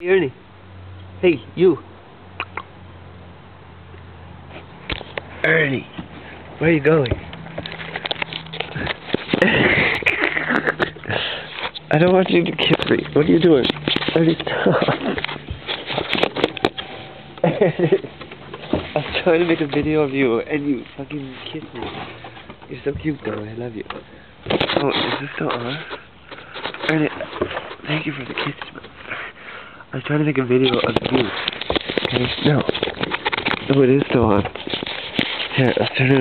Hey, Ernie. Hey, you. Ernie, where are you going? I don't want you to kiss me. What are you doing? Ernie, stop. I'm trying to make a video of you and you fucking kiss me. You're so cute though, I love you. Oh, is this still on? Ernie, thank you for the kiss. I was trying to make a video of you. Okay? No. It is still on. Here, let's turn it.